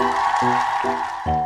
Música